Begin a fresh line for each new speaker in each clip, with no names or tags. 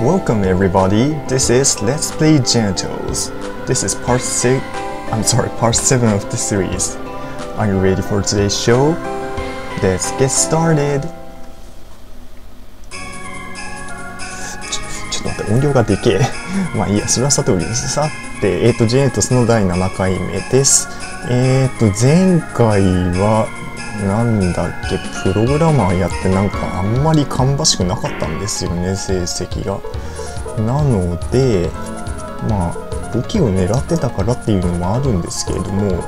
Welcome everybody. This is Let's Play Genitals. This is part six. I'm sorry, part seven of the series. Are you ready for today's show? Let's get started. ちょっと待って、音量がでけえ。まあいいや、それはさておきです。さて、えっ、と、ジェネトスの第7回目です。えっ、と、前回は、なんだっけ、プログラマーやってなんかあんまり芳しくなかったんですよね、成績が。なので、まあ、武器を狙ってたからっていうのもあるんですけれども、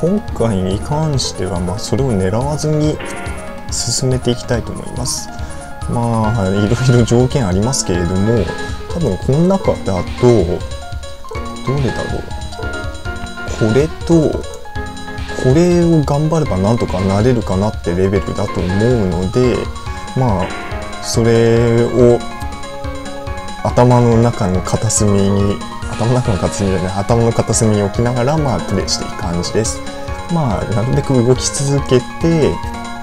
今回に関しては、まあ、それを狙わずに進めていきたいと思います。まあ、いろいろ条件ありますけれども、多分この中だと、どれだろう。これと、これを頑張ればなんとかなれるかなってレベルだと思うので、まあ、それを頭の中の片隅に頭の中の片隅じゃない頭の片隅に置きながらまあプレイしていく感じです。まあなるべく動き続けて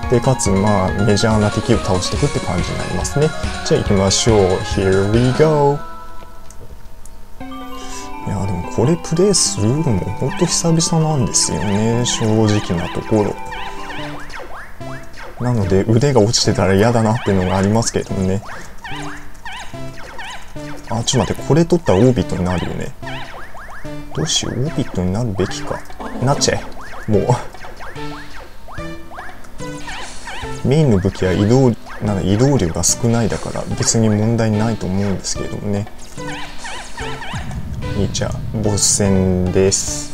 でかつまあメジャーな敵を倒していくって感じになりますね。じゃあ行きましょう。Here we go これプレイするのほんと久々なんですよね正直なところなので腕が落ちてたら嫌だなっていうのがありますけれどもねあ、ちょっと待って、これ取ったらオービットになるよね。どうしよう、オービットになるべきか。なっちゃえ。もう。メインの武器は移動、なん移動量が少ないだから別に問題ないと思うんですけれどもね。いいじゃあ、ボス戦です。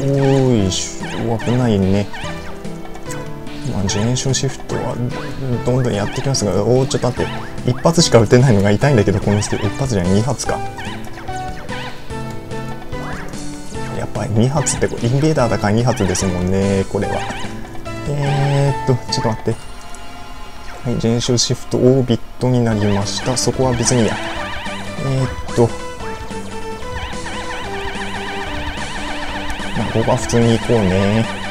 おいしょ、危ないね。まあ、ジェネーションシフトはどんどんやってきますが、おお、ちょっと待って、一発しか撃てないのが痛いんだけど、このスキル、一発じゃない、2発か。やっぱり2発って、インベーダーだから2発ですもんね、これは。えー、っと、ちょっと待って。はい、ジェネレーシフトオービットになりました。そこは別にいいや。えー、っと、まあ、ここは普通に行こうね。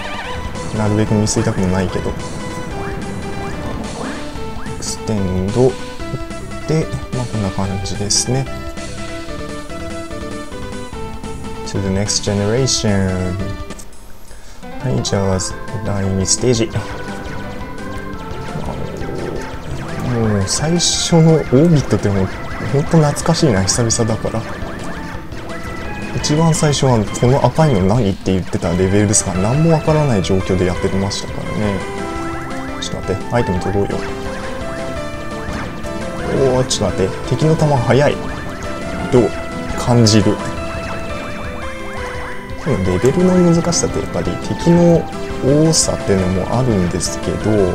なるべく見せたくもないけどエクステンドで、まあ、こんな感じですね To the next generation はいじゃあ第2ステージ最初のオービットってもうほんと懐かしいな久々だから。一番最初はこの赤いの何って言ってたレベルですから何もわからない状況でやってましたからね。ちょっと待ってアイテム取ろうよ。おおちょっと待って敵の弾速い。どう？感じる。でもレベルの難しさってやっぱり敵の多さっていうのもあるんですけど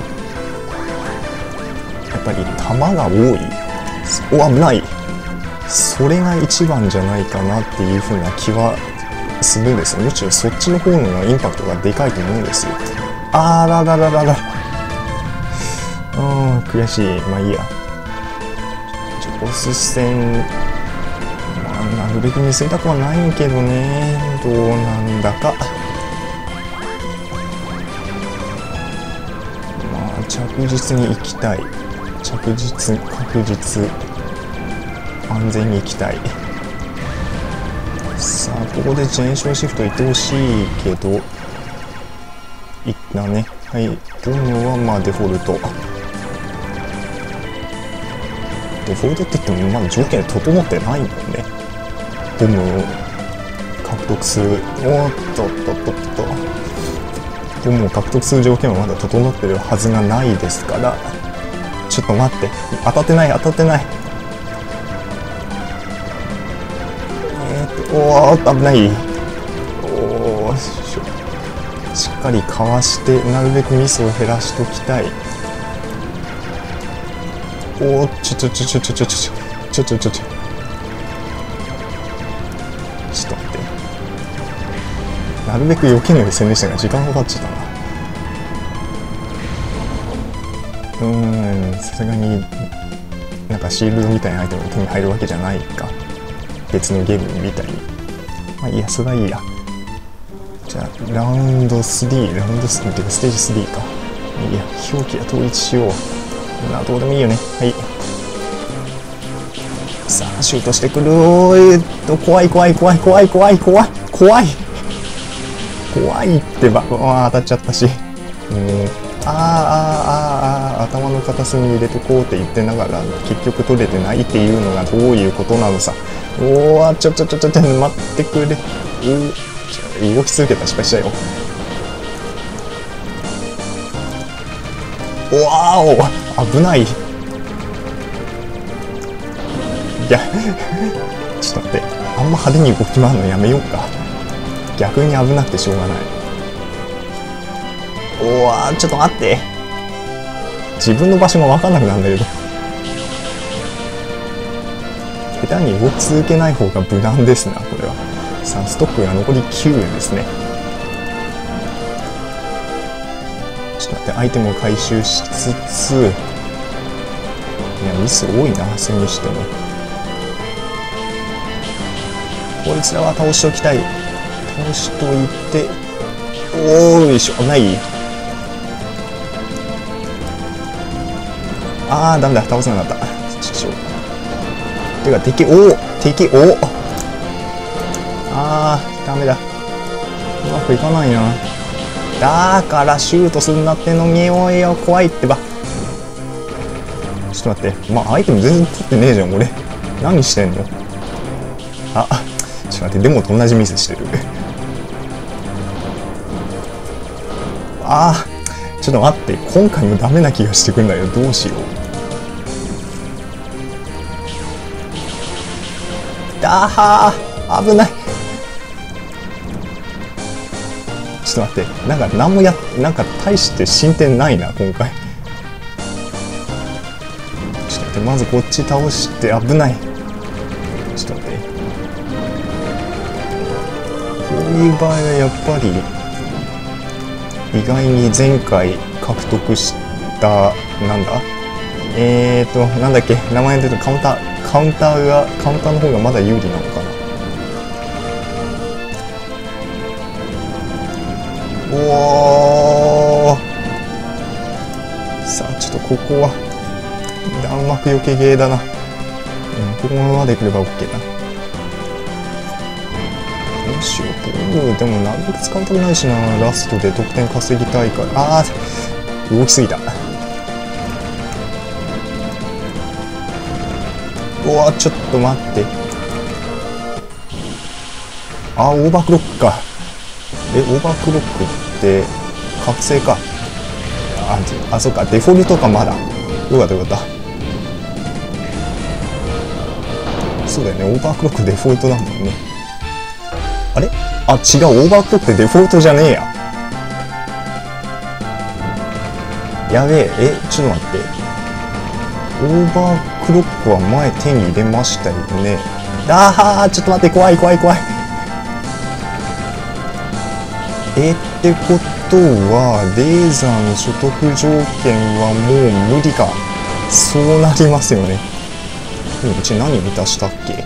ぱり弾が多い。お危ない。それが一番じゃないかなっていう風な気はするんですよ。むしろそっちの方のインパクトがでかいと思うんですよ。あららららら。うん悔しい。まあいいや。ちょボス戦まあなるべく見せたくはないけどね。どうなんだか。まあ着実に行きたい。着実確実安全に行きたい。さあここでジェネレーションシフトいってほしいけど。いったね。はい。ボムはまあデフォルト。デフォルトって言ってもまだ条件整ってないもんね。ボムを獲得する。おっとっとっとっと。ボムを獲得する条件はまだ整ってるはずがないですから。ちょっと待って。当たってない当たってない。えっとおー危ない。おーしょ。しっかりかわしてなるべくミスを減らしときたい。おーちょちょちょちょちょちょちょちょちょちょちょ。ちょっと待って。なるべく避けないように宣伝したが時間かかっちゃったなうんさすがになんかシールドみたいなアイテムが手に入るわけじゃないか。別のゲームみたいまあいいやそれはいいや。じゃあラウンド3ラウンド3っていうかステージ3か。いや表記は統一しよう。などうでもいいよね。はい。さあシュートしてくる。おえっと怖い怖い怖い怖い怖い怖い怖い。怖い。ってばあ当たっちゃったし。もうあーあーあーあ頭の片隅に入れとこうって言ってながら結局取れてないっていうのがどういうことなのさ。おおちょちょちょちょちょ待ってくれ。う動き続けた失敗したよ。わお危ない。いやちょっと待って。あんま派手に動き回るのやめようか。逆に危なくてしょうがない。おわちょっと待って。自分の場所が分かんなくなるんだけど。下手に動き続けない方が無難ですなこれは。さあストックが残り9ですね。ちょっと待ってアイテムを回収しつつ。いやミス多いなそれにしてもこいつらは倒しておきたい。倒しといて。おーいしょ。ない。あーダメだ倒せなかった。ちくしょう。てか敵おお敵おおあーダメだ。うまくいかないな。だからシュートすんなっての見ようよ怖いってば。ちょっと待って。まあアイテム全然取ってねえじゃん俺。何してんの？あちょっと待って。でもと同じミスしてる。あーちょっと待って。今回もダメな気がしてくんだよどうしよう。あは危ない。ちょっと待ってなんか何もやなんか大して進展ないな今回。ちょっと待ってまずこっち倒して危ない。ちょっと待って。こういう場合はやっぱり意外に前回獲得したなんだ？えーとなんだっけ？名前出てカウンター。カウンターがカウンターの方がまだ有利なのかな。おおさあちょっとここは弾幕よけゲーだな、うん、ここまで来れば OK だ。どうしよう。でもなるべく使いたくないしな。ラストで得点稼ぎたいから。ああ動きすぎた。うわちょっと待って。あオーバークロックか。えオーバークロックって覚醒か。ああそっか。デフォルトかまだ。よかったよかった。そうだよね。オーバークロックデフォルトだもんね。あれ？あ違う。オーバークロックってデフォルトじゃねえや。やべえ。えちょっと待って。オーバークロックは前手に入れましたよね。あーちょっと待って怖い怖い怖い。えってことはレーザーの所得条件はもう無理か。そうなりますよね。うち何を満たしたっけ？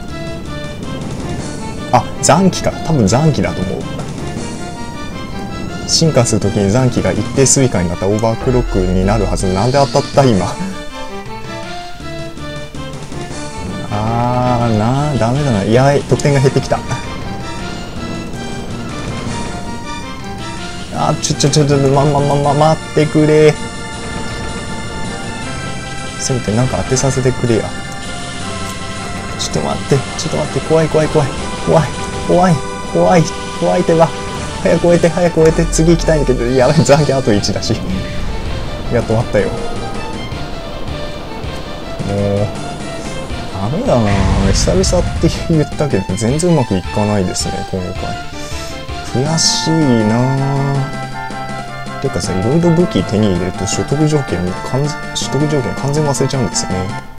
あ残機か。多分残機だと思う。進化するときに残機が一定数以下になったオーバークロックになるはず。なんで当たった今？ーダメだな。い得点が減ってきた。あーちょちょちょちょまままま待ってくれ。せめてなんか当てさせてくれや。ちょっと待ってちょっと待って怖い怖い怖い怖い怖い怖い怖いってば早く終えて早く終えて次行きたいんだけどやばい残業あと1だし。やっと終わったよ。もう。ダメだな。久々って言ったけど全然うまくいかないですね今回。悔しいな。ていうかさいろいろ武器手に入れると所得条件完取得条件完全忘れちゃうんですよね。